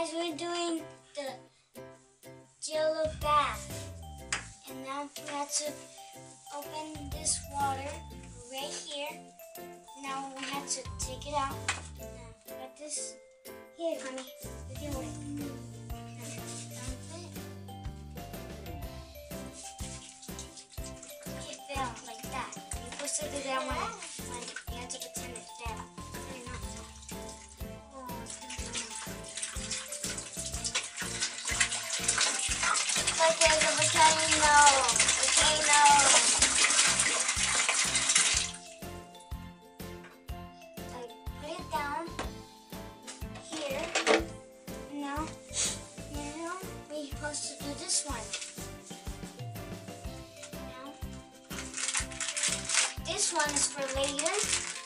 guys, we're doing the jello bath. And now we have to open this water right here. Now we have to take it out. Got this. Here, honey, you do it. It fell like that. You're supposed to do that when, when you have to pretend it There's a volcano. Volcano. I put it down here. Now, now we're supposed to do this one. Now, this one is for later.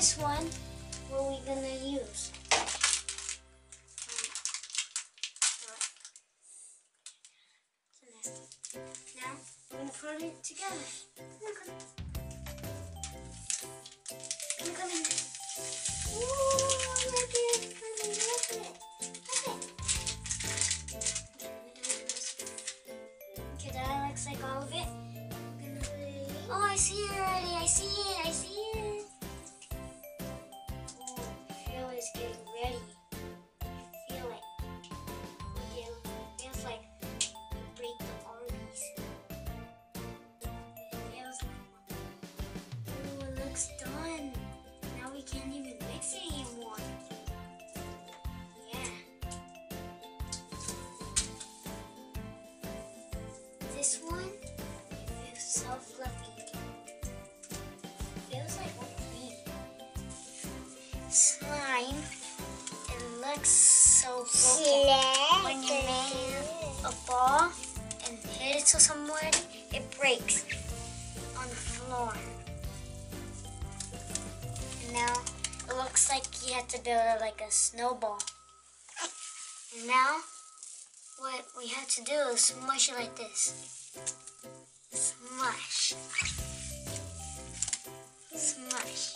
This one, what are we gonna use? Um, Now, we're gonna put it together. Look at Look at it. Look at it. Okay, that looks like all of. I'm it- Oh, I see it already. I see it. I see it. Phil is. Feel it. Feels like break the arteries. It feels like. Looks done. Now we can't even mix it anymore. Yeah. This one feels so fluffy. Looks so broken. When you make a ball and hit it to somewhere, it breaks on the floor. And now it looks like you have to build it like a snowball. And now what we have to do is smush it like this. Smush. Smush.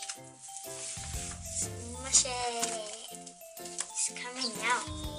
Smush it. Coming out.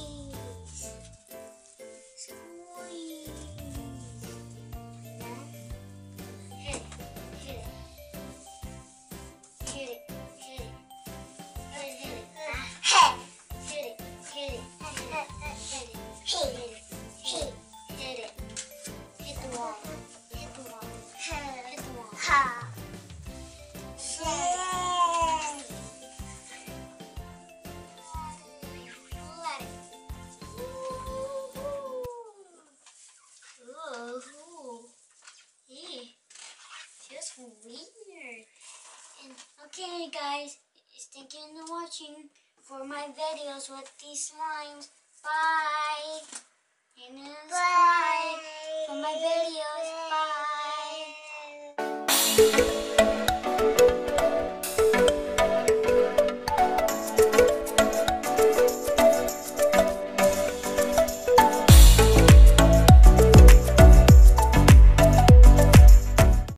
And, okay guys, thank you for watching for my videos with these slimes. Bye. And subscribe for my videos. Bye.